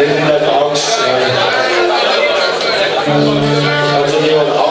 wenn vielleicht Angst. Äh, also jemand Angst?